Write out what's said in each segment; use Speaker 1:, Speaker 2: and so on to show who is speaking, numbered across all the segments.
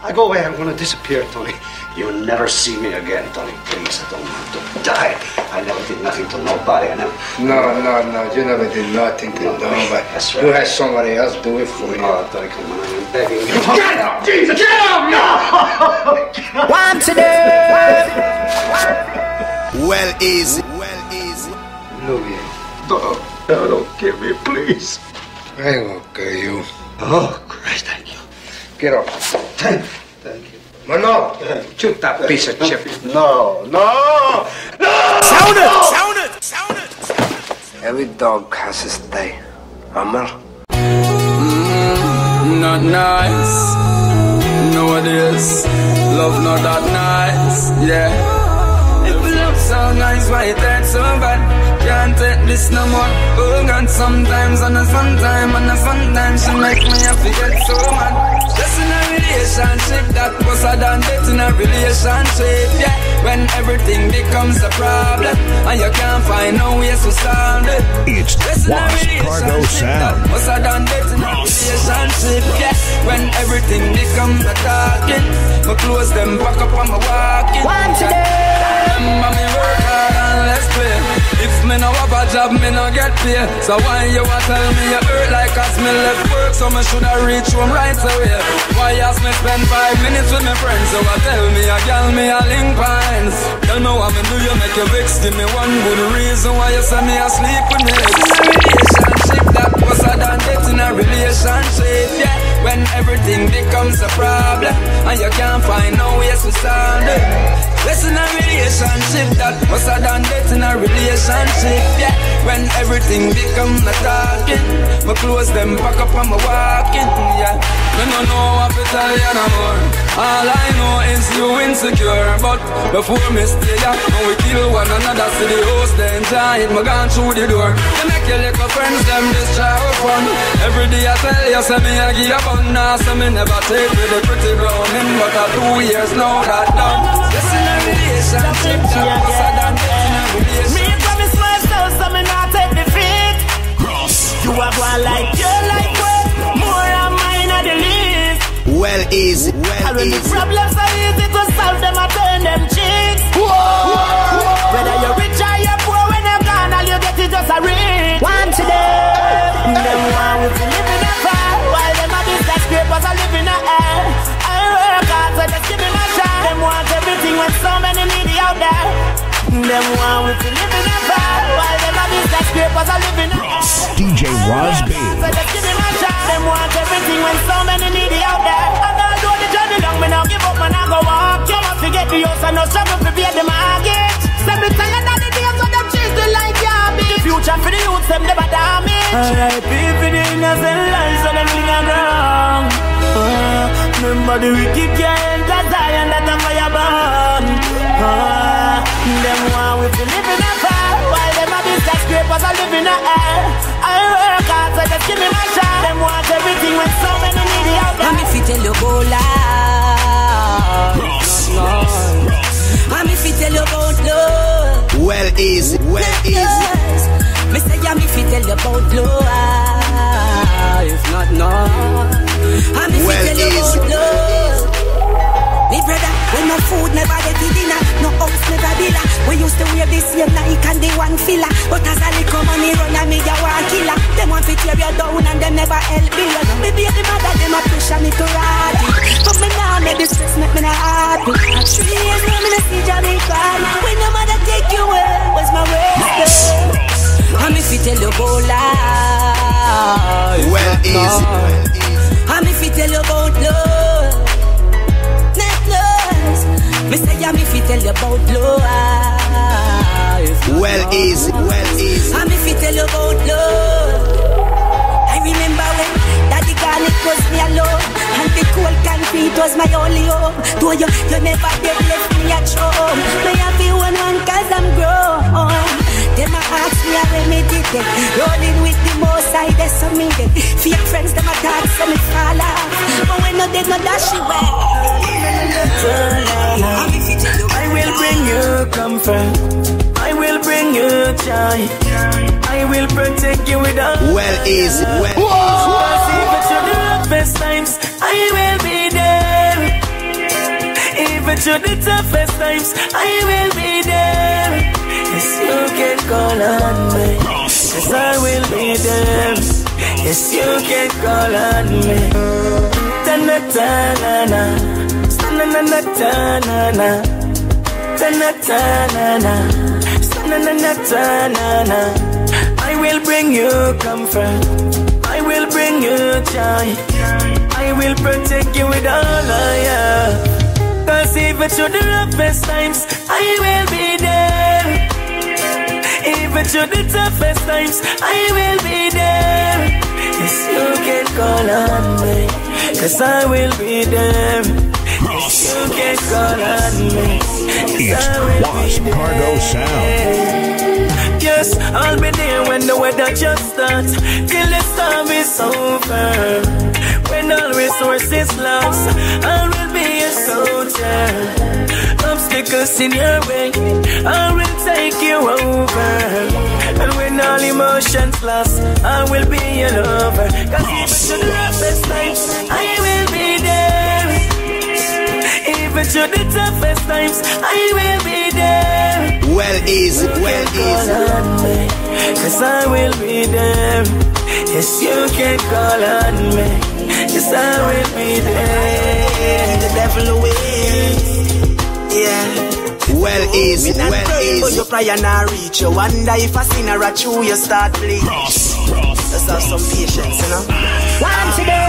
Speaker 1: I go away, I'm gonna disappear, Tony. You'll never see me again, Tony. Please, I don't want to die. I never did nothing to nobody. I never.
Speaker 2: No, no, no. You never did nothing to
Speaker 1: No,
Speaker 2: nobody.
Speaker 1: that's right.
Speaker 2: You had somebody else do it for you.
Speaker 1: Oh, Tony, come on, I'm begging you.
Speaker 2: Get up, Jesus! Get up! No!
Speaker 3: One today.
Speaker 4: Well easy, well easy.
Speaker 2: Louis,
Speaker 1: No, no, don't kill me, please.
Speaker 2: I ain't gonna kill you.
Speaker 1: Oh, Christ, thank you.
Speaker 2: Get up.
Speaker 1: Thank, thank you.
Speaker 2: Mano, shoot that piece of chip.
Speaker 1: No, no, no!
Speaker 4: Sound it, sound it, sound it.
Speaker 2: Every dog has his day. Hammer.
Speaker 5: Mm, not nice. Nowadays, love not that nice. Yeah. If love so nice, why it hurt so bad? Can't take this no more. Oh God, sometimes on a fun time, on a fun time, she make me happy get so mad. Just in a relationship that was a done in a relationship. Yeah, when everything becomes a problem and you can't find no way to solve it.
Speaker 6: It's
Speaker 5: Just in a
Speaker 6: Cargo
Speaker 5: relationship
Speaker 6: Sound.
Speaker 5: that was a done in a relationship. Yeah, when everything becomes a talking, my clothes them pack up and my walking.
Speaker 3: One today.
Speaker 5: Remember me work hard and let's play. If me no have a job, me no get paid. So why you a tell me you hurt like us? Me left work, so me shoulda reach home right away. Why ask me spend five minutes with my friends? So I tell me a gal me a link pines. Tell me what me do, you make you vex. Give me one good reason why you send me asleep with me. Relationship that a done death a relationship. Yeah, when everything becomes a problem and you can't find no ways to solve it. Listen, a relationship that a done death in a relationship. Yeah, when everything become a talking, my clothes them pack up and my walking. Yeah, no know what to tell you no more. All I know is you insecure, but before me stay up, and we kill one another, see the host they enjoy it. Me gone through the door. You make your little friends them destroy our fun. Every day I tell you, say me I give up on now, so me never take with the pretty brown in, but a two years now that done. Listen, a relationship that was a done death in
Speaker 7: Me
Speaker 5: relationship.
Speaker 7: promise myself, so me not take defeat. You are one like you like what? More of mine are the least.
Speaker 4: Well easy,
Speaker 7: And
Speaker 4: well
Speaker 7: when the
Speaker 4: easy.
Speaker 7: problems are easy to solve, them I turn them cheeks. Whether you're rich or gone, all you get is just a ring.
Speaker 3: One today.
Speaker 7: Them want we to live in a fire, while them a business scrapers are living in a air. I work hard, so just give me my shot. Them want everything when so many needy out there. Them want we to live in a fire, while them a business scrapers are living in a air.
Speaker 6: DJ Ras B.
Speaker 7: So just give me my shot. Them want everything when so many needy out there. And although the journey long, me now give up, man, I go walk. You must forget the house and no struggle to pay the mortgage. Send me tired future for the youth, them never damage. Alright, people, the innocent lives and them thing are wrong. Uh, remember the wicked can't enter Zion that a fire burn. Uh, them want we to live in a fire while them a business scrapers are living in a air. I work hard, so just give me my shot. Them want everything when so many needy out there.
Speaker 8: I'm if you tell you go loud. I'm if you tell you about love.
Speaker 4: Well easy, well easy.
Speaker 8: Tell you about love. If not, no. I'm if
Speaker 4: Well,
Speaker 8: you tell you about love. Me brother, when no food never get it dinner, no house never villa. We used to wear the same Nike and the one filler, but as a little money run and me a one killer. Them want to tear you down and them never help me. Me be the mother, them a pressure me to it. But me now make the stress make me not happy. Three years now me see Jamaica. When your mother take you away, where's my waist? I'm if you tell you go lie.
Speaker 4: Well easy, well easy.
Speaker 8: I'm if you tell you about love. Necklace. Me say I'm if you tell you about love.
Speaker 4: Well easy, well easy.
Speaker 8: I'm if you tell you about love. I remember when Daddy it was me alone. And the cold concrete was my only hope. Though you, you never did left me at home. Me happy one one cause I'm grown. Them a ask me how me did it. Rolling with the most I des so me it. Fake friends them a talk so me fall off. But when no dead no dash away. I'm if you tell
Speaker 7: I will bring you comfort. I will bring you joy. I will protect you without.
Speaker 4: Well easy, well
Speaker 7: Cause even through the best times, I will be there.
Speaker 9: Even through the toughest times, I will be there. Yes, you can call on me. Yes, I will be there. Yes, you can call on me. Ta na na na, na na na ta na na, ta na ta na na, na na na ta na na. I will bring you comfort. I will bring you joy. I will protect you with all I have. Cause even through the roughest times, I will be there. Even through the toughest times, I will be there. Yes, you can call on me. Cause I will be there. Yes, you can call on me. Yes, I will be
Speaker 6: Cargo. Sound.
Speaker 9: Yes, I'll be there when the weather just starts Till the storm is over When all resources lost I will soldier Obstacles in your way I will take you over. And when all emotions lost I will be your lover. Cause even to the roughest times. I will be there. Even to the toughest times I will be there.
Speaker 4: Well easy, well easy.
Speaker 9: cause I will be there. Yes, you can call on me, yes, I will be there.
Speaker 10: The devil wins. Yeah.
Speaker 4: Well easy,
Speaker 10: Me not
Speaker 4: well
Speaker 10: pray, but your prayer not reach. You wonder if a sinner a true, you start bleed. Let's have some patience, you know.
Speaker 7: Once again.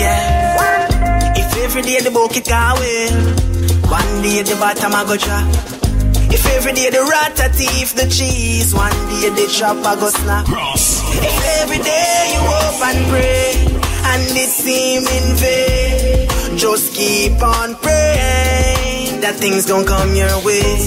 Speaker 10: Yeah. If every day the bucket can win, one day the bottom I go drop. If every day the rat a thief the cheese, one day the trap I go snap. If every day you hope and pray, and it seem in vain, just keep on praying that things gon' come your way.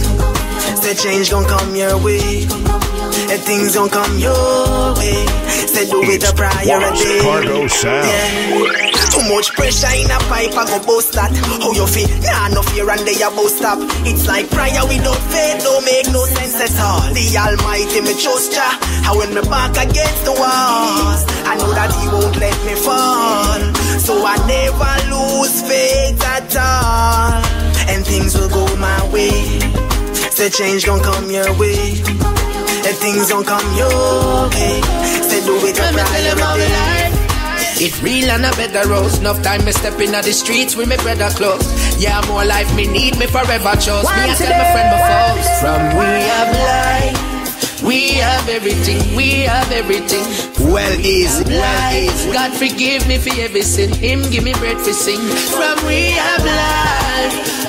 Speaker 10: Say change gon' come your way. And things gon' come your way. Say do it a priority.
Speaker 6: Cargo Sound.
Speaker 10: Yeah. Much pressure in a pipe, I go bust that. How you feel? Nah, no fear and they about stop. It's like prayer without faith, don't make no sense at all. The Almighty, me trust ya. How when me back against the walls, I know that He won't let me fall. So I never lose faith at all. And things will go my way. Say change gon' come your way. And things gon' come your way. Say do it a
Speaker 11: Let me tell you about my
Speaker 10: priority.
Speaker 11: life. It real and a better rose. Enough time me step in the streets with me brother close. Yeah, more life me need me forever chose. Me I tell my friend my folks. From we have life, we have everything, we have everything.
Speaker 4: Well is, well
Speaker 11: Life. God forgive me for every sin. Him give me bread for sing. From we have life,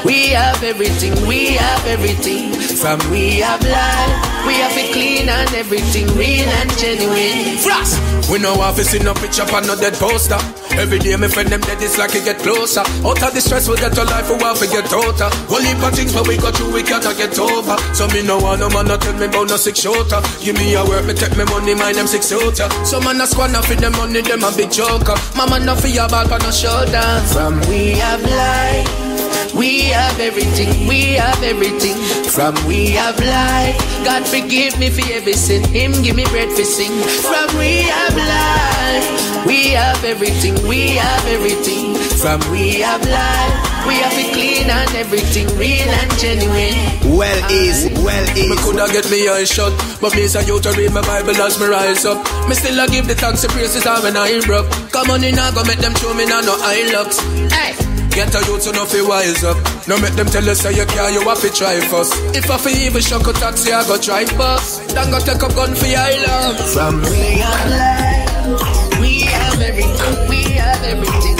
Speaker 11: we have everything, we have everything. From we have life, we have it clean and everything real and genuine.
Speaker 12: Frost. We know have to see no picture on no dead poster. Every day me friend them dead, it's like it get closer. Out of the stress we get to life, we want to get outer. Whole heap of things but we go through, we cannot get over. So me no want no man no tell me about no six shooter. Give me a work, me take me money, mind them six shooter. So man a squad, for them money, them a big joker. Mama no for your ball, but no shoulder.
Speaker 11: From we have life, we have everything, we have everything. From we have life, God forgive me for every sin. Him give me bread for sing. From we have life, we have everything, we have everything. From we have life, we have it clean and everything real and genuine.
Speaker 4: Well easy, well
Speaker 12: Me coulda get me eyes shut, but me say you to read my Bible as me rise up. Me still a give the thanks and praises all when I broke. Come on in, I go make them show me now no eye locks. Hey. Get a youth no fi wise up. No make them tell you say you care, you to try first. If I fi even shock a taxi, I go try bus. Then go take a gun for your island.
Speaker 11: From we have life, we have everything, we have everything.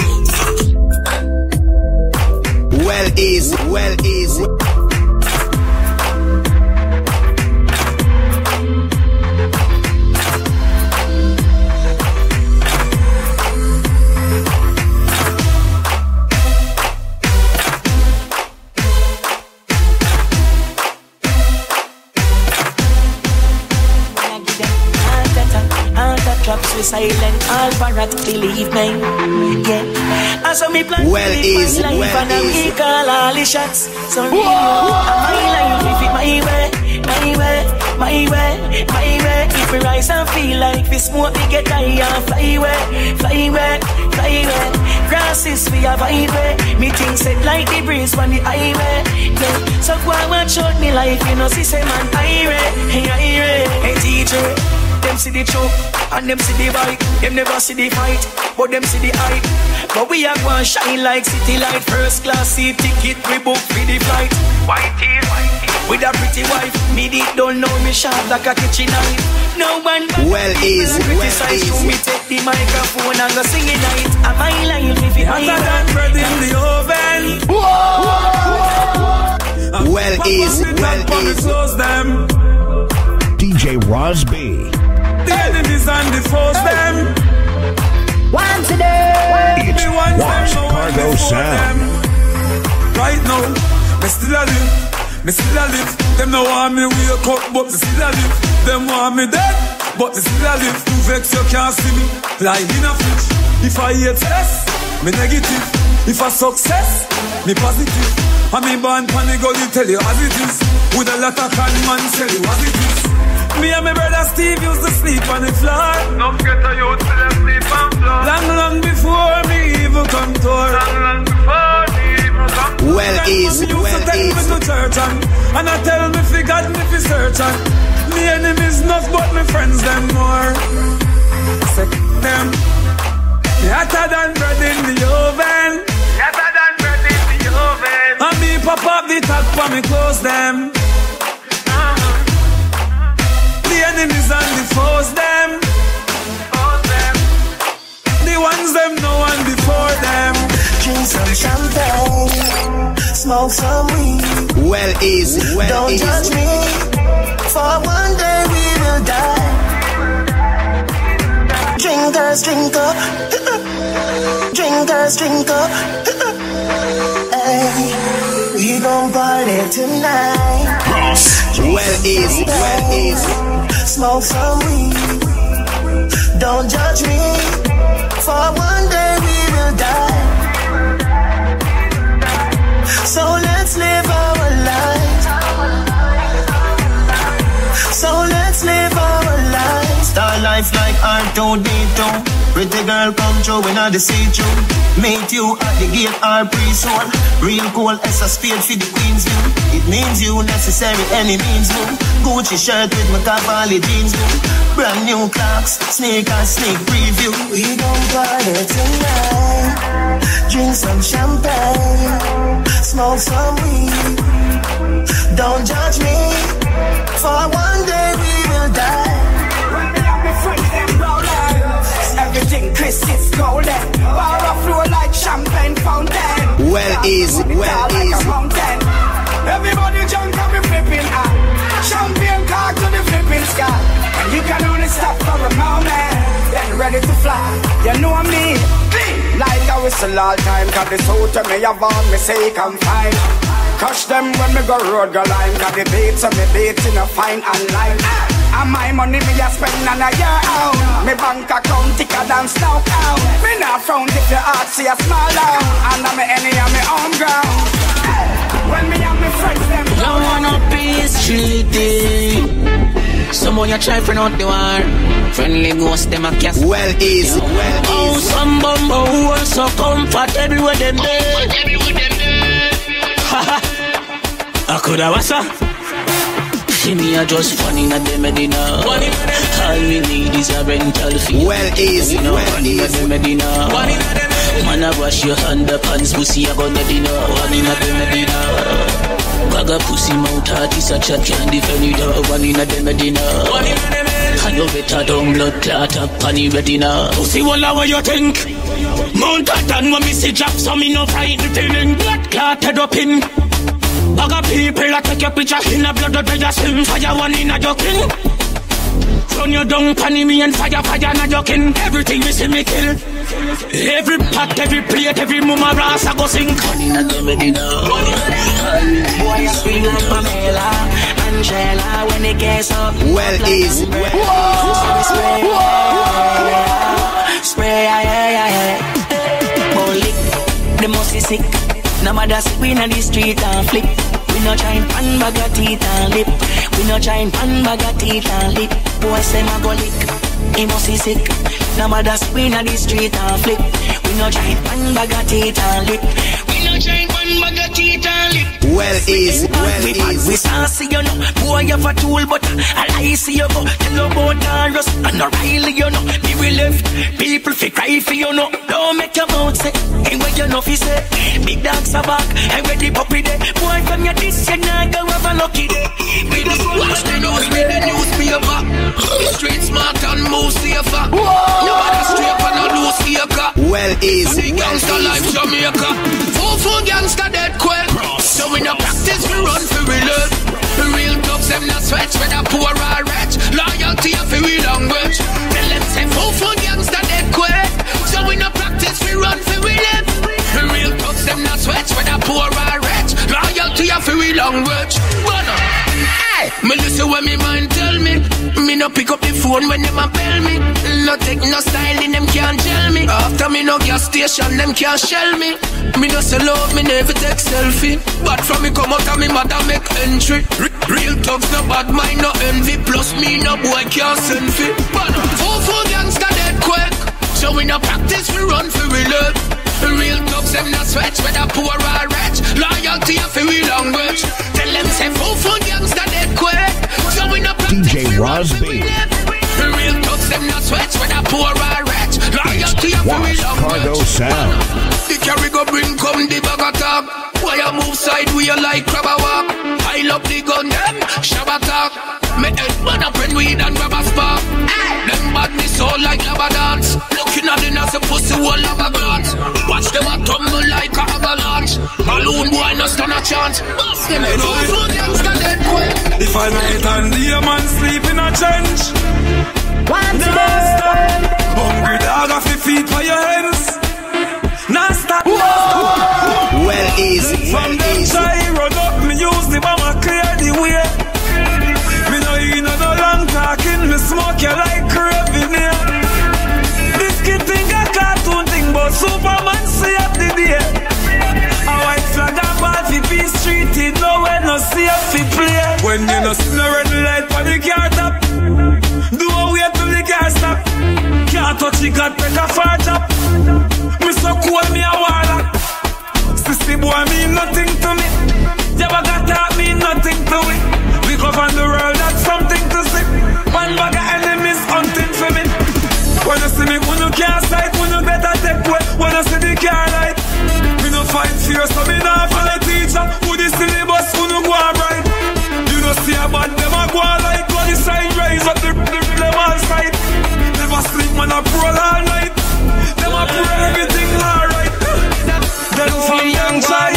Speaker 4: Well easy, well easy.
Speaker 9: Suicidal, all parrot, believe me. Yeah. And so me plan
Speaker 4: Well
Speaker 9: to live
Speaker 4: easy,
Speaker 9: my life
Speaker 4: well
Speaker 9: and I
Speaker 4: easy.
Speaker 9: recall all the shots. So real, I'm my life if it my way. my way, my way, my way. If we rise and feel like we smoke, we get high and fly away, fly away, fly away. Grasses we have highway. Me things set like the breeze on the highway. Yeah. So go and watch out me life, you know, see say man, irate, hey, irate, hey, DJ. Them see the choke and them see the bite. Them never see the fight, but them see the hype. But we are going shine like city light. First class seat ticket we book for the flight. White teeth, with a pretty wife. Me deep don't know me sharp like a kitchen knife. No one
Speaker 4: well is
Speaker 9: criticize
Speaker 4: well
Speaker 9: you. Me take the microphone and go sing it night. Am I lying if you
Speaker 13: Hotter than bread in the oven.
Speaker 4: Well is well is
Speaker 13: close them.
Speaker 6: DJ Ras B.
Speaker 13: The enemies and the foes them.
Speaker 7: Once a day.
Speaker 6: It's
Speaker 13: The ones
Speaker 6: Wash
Speaker 13: them no one
Speaker 6: Cargo Sound.
Speaker 13: Right now, me still a live. Me still a live. Them no want me wake up, but me still a live. Them want me dead, but me still a live. Too vex you can't see me. Lying in a fridge. If I hate less, me negative. If I success, me positive. I me born pan the gully tell you as it is. With a lot of con man tell you as it is. Me and my brother Steve used to sleep on the floor.
Speaker 14: No get a youth to them sleep on floor.
Speaker 13: Long, long before me even come to her.
Speaker 14: Long, long before me even come to
Speaker 4: well is
Speaker 13: Me used to
Speaker 4: well
Speaker 13: take me
Speaker 4: is
Speaker 13: to church and, and I tell me fi God me fi search and me enemies not but me friends them more. Say them me hotter than bread in the oven.
Speaker 14: Hotter than bread in the oven.
Speaker 13: And me pop up the top for me close them. The enemies and the foes them. The ones them no one before them.
Speaker 9: Drink some champagne, smoke some weed.
Speaker 4: well is well
Speaker 9: Don't
Speaker 4: is
Speaker 9: judge me, for one day we will die. Drinkers, drink up, drinkers, drink up. Hey, we gon' party tonight.
Speaker 4: well is well is
Speaker 9: Smoke some weed. Don't judge me, for one day we will die. So let's live our lives. So let's live our lives. Star life like R2D2. Pretty girl come through when I see you. Meet you at the gate or pre-soul. Real cool as a spade for the queen's view. It means you necessary any means you. Gucci shirt with my Cavalli jeans you. Brand new clocks, sneakers, sneak preview. We gon' party tonight. Drink some champagne, smoke some weed. Don't judge me, for one day we will die.
Speaker 15: Everything Chris is golden. Of flow like champagne fountain.
Speaker 4: well is well
Speaker 15: like
Speaker 4: is
Speaker 15: a mountain. Everybody jump and be flipping out. Champagne car to the flipping sky. And you can only stop for a moment. Then ready to fly. You know me. Clean. Like I whistle all time. Cause this out of me have on me say I'm fine. Crush them when me go road go line. Cause the beats and me beats in a fine and line. And my money me a spend on a year out. Me bank account thicker than snow count. Me not frown if your heart see a small down. And I'm me any on me home ground. When me and me friends them
Speaker 16: You wanna peace treaty Someone you try for not the war. Friendly ghost them a cast
Speaker 4: well is well
Speaker 16: Oh,
Speaker 4: is
Speaker 16: some bumbo who are so comfort everywhere them eh. there eh. I coulda was a See me a just funny na dem medina. All we need is a rental fee
Speaker 4: well is
Speaker 16: You know
Speaker 4: well
Speaker 16: funny na
Speaker 4: is.
Speaker 16: dem medina. Man a wash your underpants pussy a go medina One in a dem medina. Bag a pussy mouth heart is a chat can't defend it uh, One in a dem medina. And you better down blood clot up on the retina? Pussy walla what you think. Mount a done when me see drop so me no frightened. Feeling Blood clotted up in Bag got people that take your picture in a blood that you swim Fire one in a joking. Run your down panny me and fire fire na joking. Everything me see me kill. Every pot, every plate, every mama ras I go sing. Connie na the medina
Speaker 9: Boy, I scream like Pamela, Angela when it gets up.
Speaker 4: well is well.
Speaker 9: Spray, spray, yeah, yeah, yeah, yeah. Holy, the most is sick. No matter sick, we in the street and flip. We
Speaker 17: no trying pan bag of teeth and lip. We no trying pan bag of teeth and lip. Boy say my go lick. He must be sick. No matter spin on the street and flip. We no trying pan bag of teeth and lip. We no trying pan bag of teeth and lip.
Speaker 4: Well easy, well
Speaker 17: we bad,
Speaker 4: easy.
Speaker 17: we saucy, you know. Boy, you have a tool, but I lie, see you go. Tell about Taurus and O'Reilly, you know. Me we left, people fi cry for you know. Don't make your mouth say, ain't what you know fi say. Big dogs are back, and where the puppy day. Boy, from your this, you not go have a lucky day. We the
Speaker 11: Watch the news, read the newspaper. Street smart and move safer. Nobody straight and no loose acre.
Speaker 4: Well easy,
Speaker 11: The
Speaker 4: well
Speaker 11: gangster life. Jamaica. Four gangster dead quick. So we no practice, we run for we live. Real thugs them not sweat, whether poor or rich. Loyalty for we language. Tell them say four four gangster dead quick. So we no practice, we run for we live. The real thugs them not sweat, whether poor or rich. Loyalty for we language. Wanna. Hey, me listen when me mind tell me. Me no pick up the phone when them a bell me. No take no no gas them can't shell me. Me no sell out, me never take selfie. But from me come out of me mother make entry. Real thugs no bad mind, no envy. Plus me no boy can't send fi. But four four gangster dead quick. So we no practice, we run for we live. Real thugs them not sweat, whether poor or rich. Loyalty for we language. Tell them say four four gangster dead quick. So we no practice,
Speaker 6: DJ
Speaker 11: we run for we live. Real thugs them not sweat, whether poor or rich. Loyalty for we
Speaker 6: Wasp Cargo. Sound.
Speaker 11: The carry go bring come the bag attack. Why I move side we you like crab a walk. I love the gun them shab attack. Me head man up when weed and grab a spark. Them badness all like lava dance. Looking at the as a pussy wall lava glance. Watch them a tumble like a avalanche. Balloon boy no stand a chance. Bust them head out. Two gangster dead quick.
Speaker 13: If I night and day a man sleep in a trench
Speaker 7: One
Speaker 13: Nah
Speaker 7: today.
Speaker 13: stop Hungry dog off your feet for your hands Nah stop
Speaker 4: Well easy, well
Speaker 13: From them
Speaker 4: easy.
Speaker 13: try run up Me use the bomber clear the way. Me no in no long talking Me smoke you like craving here This kid think a cartoon thing But Superman see up the day. A white flag and ball fi peace It nowhere no safe fi play. When you no see no red light the car top Can't touch it, got take a far chop Me so cool, me a warlock Sissy boy mean nothing to me. Jabba got talk mean nothing to me. We govern the world, that's something to see. One bag of enemies hunting for me. When you see me, when you can't sight When you better take way. When you see the car light Me no fight fear, so me not follow teacher man, I roll all night Them a pray everything alright Then from them try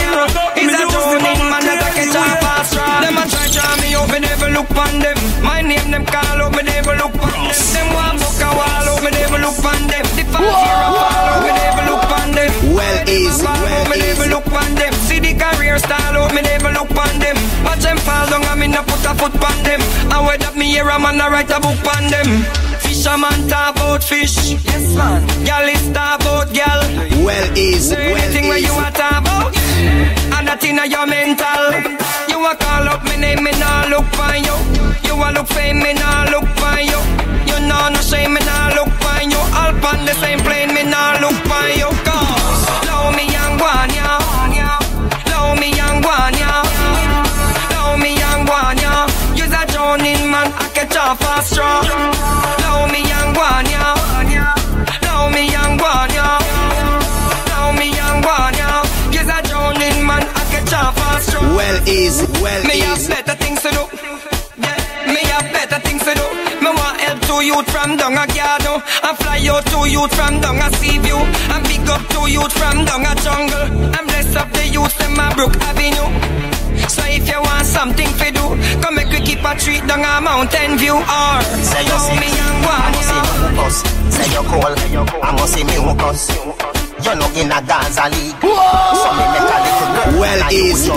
Speaker 17: Is a tuning man that I can try fast rap. Them a try try me out, me never look on them. My name them call out, me never look on them. Them want book a wall out, me never look on them. The five year a fall out, me never look on them.
Speaker 4: Well easy,
Speaker 17: Fall out,
Speaker 4: well
Speaker 17: me never look on them. See the career style out, me never look on them. Watch them fall down and me no put a foot on them. And where that me hear a man a write a book on them. Fisherman talk about fish. Yes man. Gal is talk about gal.
Speaker 4: Well easy,
Speaker 17: Say
Speaker 4: well
Speaker 17: anything where you
Speaker 4: easy.
Speaker 17: a talk about And that inna your mental You a call up me name, me nah look for you You a look for me, nah look for you You know no shame, me nah look for to youth from down a Gardo. I fly out to youth from down a sea view. And big up to youth from down a jungle. And bless up the youth them a Brook Avenue. So if you want something to do, come make we keep a treat down a mountain view. Or
Speaker 18: Say you sick,
Speaker 17: me young
Speaker 18: I
Speaker 17: one,
Speaker 18: must see
Speaker 17: yo.
Speaker 18: mucus. Say you cold, I must see mucus. You know in a Gaza league, so me make a little girl
Speaker 4: Well well easy.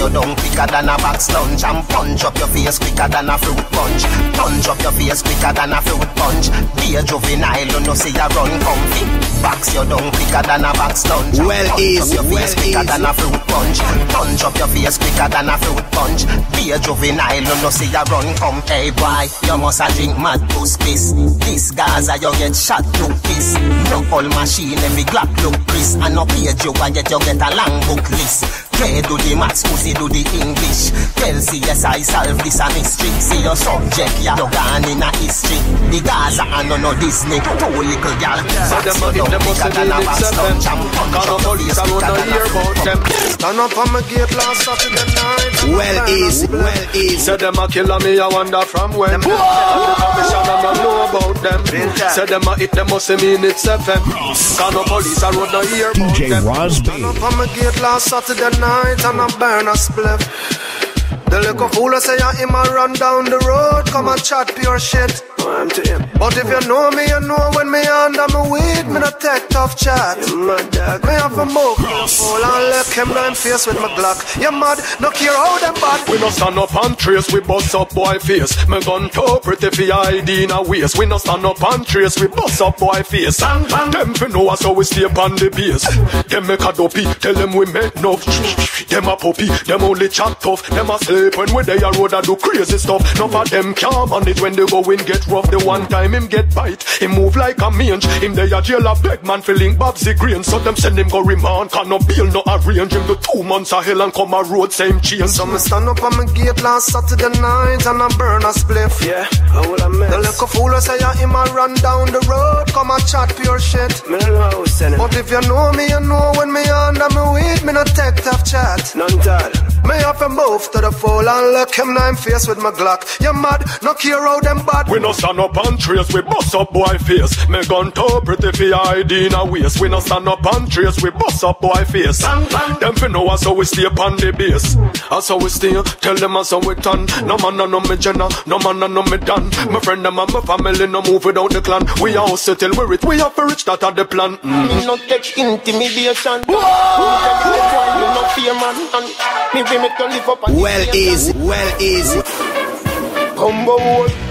Speaker 18: you down quicker than a box lunch and punch up your face quicker than a fruit punch. Punch up your face quicker than a fruit punch. Be a juvenile, you know see you run comfy. Box you down quicker than a box lunch. and
Speaker 4: Well
Speaker 18: up your face
Speaker 4: well
Speaker 18: quicker
Speaker 4: easy.
Speaker 18: than a fruit punch. Punch up your face quicker than a fruit punch. Be a juvenile, you know see you run come. Hey boy, you must a drink mad puss piss. This Gaza you get shot look piss. No all machine every Glock look Chris. And no page you and yet you get a long book list. Play do the maths, pussy do the English. Tell yes I solve this a mystery. See your subject, yeah, you gone in a history. The Gaza and no no Disney. Two little gal.
Speaker 19: So them a give them must have been in seven Call no police, I wanna hear about them
Speaker 20: Stand up on my gate last Saturday night.
Speaker 4: Well easy, well easy.
Speaker 19: Say them a killer me, I wonder from when The commissioner don't know about them Say them a hit them must have mean it's FM Call no police, I wanna hear about them
Speaker 6: Ras B.
Speaker 20: Stand up on my gate last Saturday night and I burn a spliff. The little fool I say I him a run down the road, come and chat pure shit. I'm to him. But if you know me, you know when me under my weed, me not take tough chat. You mad dog. Me have a move to the fool and lick him down face with my Glock. You mad? No care how them bad.
Speaker 19: We no stand up and trace, we bust up boy face. Me gun too pretty for your ID in a waist. We no stand up and trace, we bust up boy face. Bang, bang. Them fi know us how we stay upon the base. Them make a dopey, tell them we make enough. Them a puppy, them only chat tough. Them a sleep when we they a road a do crazy stuff. None of them can manage when they go in get rough. The one time him get bite, him move like a mange. Him they a jail a beg man feeling Babsy Green. So them send him go remand, can no bail no arrange him to two months of hell and come a road same chain.
Speaker 20: So me stand up on my gate last Saturday night and I burn a spliff.
Speaker 19: Yeah, how will I mess?
Speaker 20: The little fool I say him a run down the road, come and chat pure shit.
Speaker 19: Me no know how send.
Speaker 20: But if you know me, you know when me under me weed, me not take tough chat.
Speaker 19: None tall.
Speaker 20: Me have to move to the fool and look him now in face with my Glock. You mad? No care how them bad.
Speaker 19: We no stand up and trace, we bust up boy face. Me gun too pretty for your ID in a waist. We no stand up and trace, we bust up boy face. Bang, bang. Them fi know us how we stay upon the base. As how we stay, tell them as how we turn. No man no me jenna, no man no me done. My friend them and my family no move without the clan. We all settle we rich, we have to reach that are the plan. Mm.
Speaker 17: Me no take intimidation. Whoa! Me no fear man. And me we make you live up and
Speaker 4: Well easy, well easy.
Speaker 17: Combo wood.